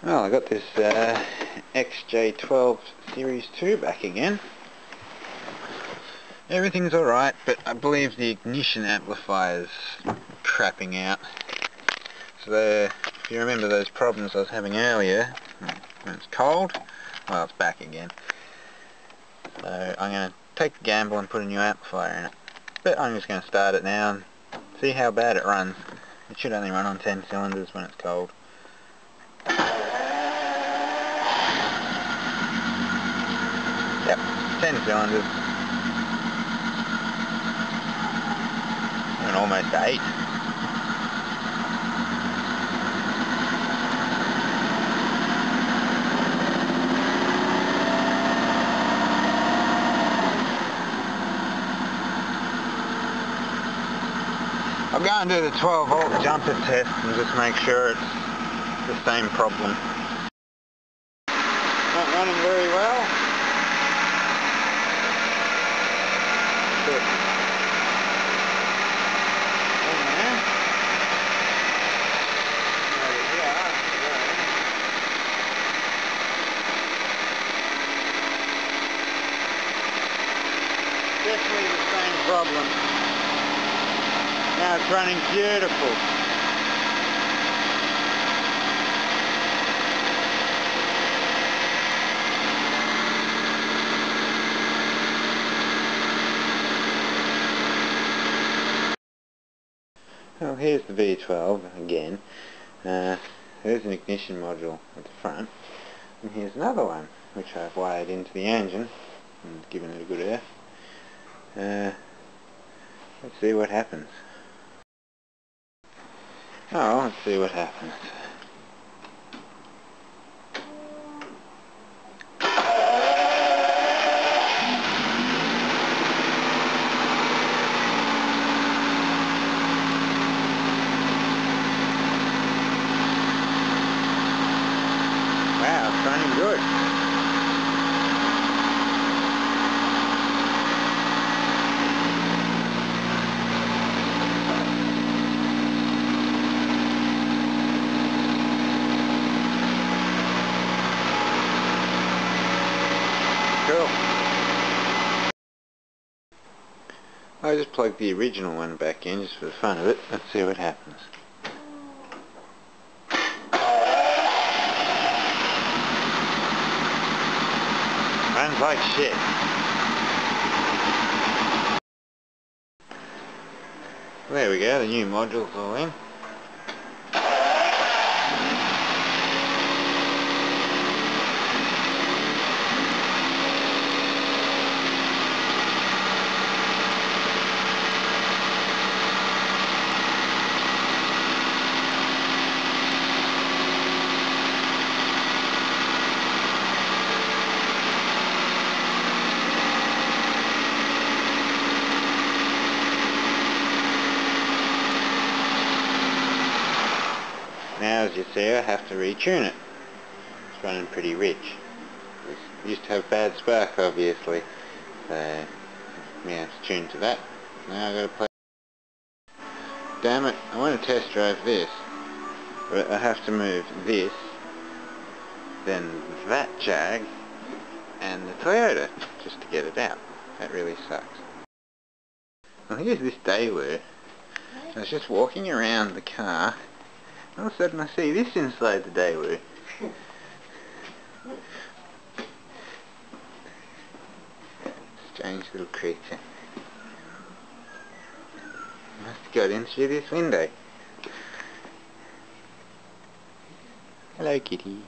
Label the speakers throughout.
Speaker 1: Well, I got this uh, XJ12 Series 2 back again. Everything's alright, but I believe the ignition amplifier's crapping out. So if you remember those problems I was having earlier, when it's cold, well it's back again. So I'm going to take the gamble and put a new amplifier in it. But I'm just going to start it now and see how bad it runs. It should only run on 10 cylinders when it's cold. 10 cylinders. And almost 8. I'll go and do the 12 volt jumper test and just make sure it's the same problem. Not running very well. But Definitely the same problem. Now it's running beautiful. Well, here's the V12 again. Uh, there's an ignition module at the front. And here's another one, which I've wired into the engine and given it a good earth. Uh, let's see what happens. Oh, let's see what happens. Wow, it's running good. I just plugged the original one back in just for the fun of it. Let's see what happens. Runs like shit. There we go, the new module's all in. Now as you see I have to retune it. It's running pretty rich. It used to have bad spark obviously. So yeah, it's tuned to that. Now I've got to play Damn it, I want to test drive this. But I have to move this, then that Jag, and the Toyota just to get it out. That really sucks. I Well here's this day where I was just walking around the car sudden I see this inside the Daewoo. Strange little creature. Must got in through this window. Hello kitty.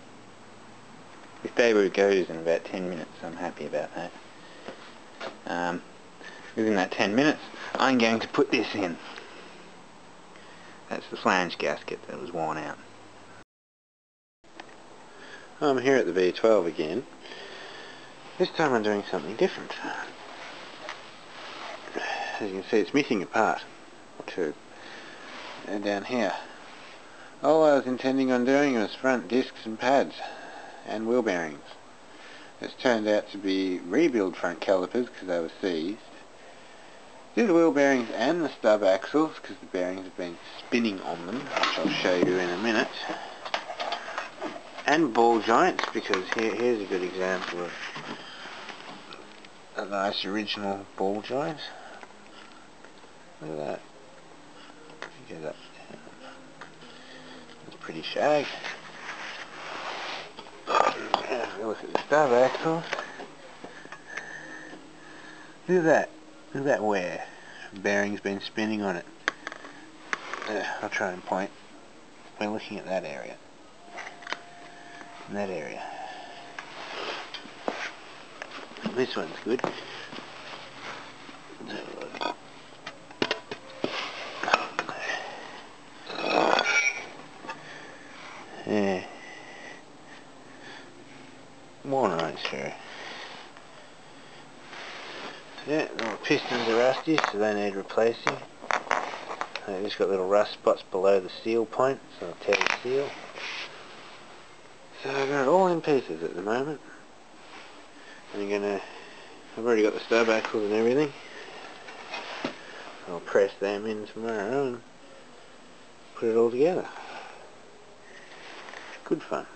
Speaker 1: This Daewoo goes in about 10 minutes, I'm happy about that. Um, within that 10 minutes, I'm going to put this in. That's the flange gasket that was worn out. I'm here at the V12 again. This time I'm doing something different. As you can see it's missing a part or two. And down here. All I was intending on doing was front discs and pads and wheel bearings. It's turned out to be rebuild front calipers because they were seized do the wheel bearings and the stub axles because the bearings have been spinning on them, which I'll show you in a minute. and ball joints because here, here's a good example of a nice original ball joint. Look at that. Get up. It's pretty shag. Look at the stub axle. Look at that. Look at that wear. Bearing's been spinning on it. Uh, I'll try and point. We're looking at that area. In that area. This one's good. Yeah. 60, so they need replacing. They've just got little rust spots below the seal point, so I'll tear the seal. So I've got it all in pieces at the moment. I'm gonna, I've already got the stub axles and everything. I'll press them in tomorrow and put it all together. Good fun.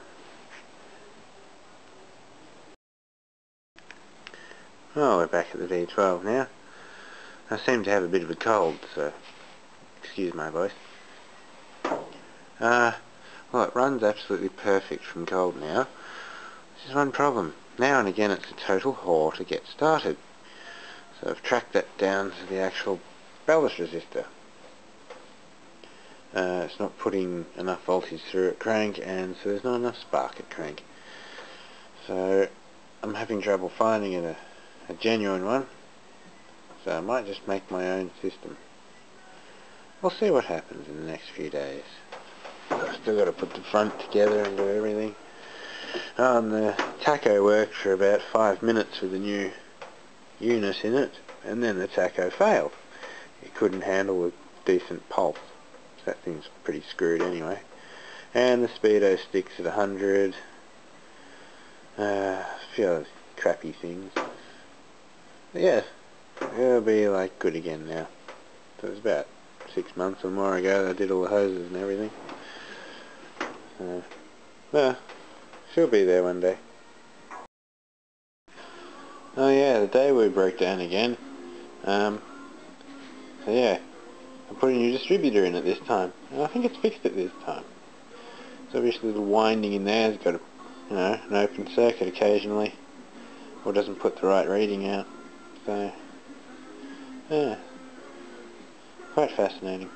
Speaker 1: Oh, we're back at the V12 now. I seem to have a bit of a cold, so excuse my voice. Uh, well, it runs absolutely perfect from cold now. There's one problem. Now and again it's a total whore to get started. So I've tracked that down to the actual ballast resistor. Uh, it's not putting enough voltage through at crank and so there's not enough spark at crank. So I'm having trouble finding a, a genuine one. So I might just make my own system. We'll see what happens in the next few days. I've still got to put the front together and do everything. Um, the tacho worked for about five minutes with the new unit in it and then the tacho failed. It couldn't handle a decent pulse. That thing's pretty screwed anyway. And the speedo sticks at 100. Uh, a few other crappy things. But yeah, it'll be like good again now. So it was about six months or more ago I did all the hoses and everything. Uh, yeah, she'll be there one day. Oh yeah, the day we broke down again. Um, so yeah, I put a new distributor in it this time. And I think it's fixed it this time. It's obviously the winding in there. It's got a, you know, an open circuit occasionally. Or doesn't put the right reading out. So, yeah. Quite fascinating.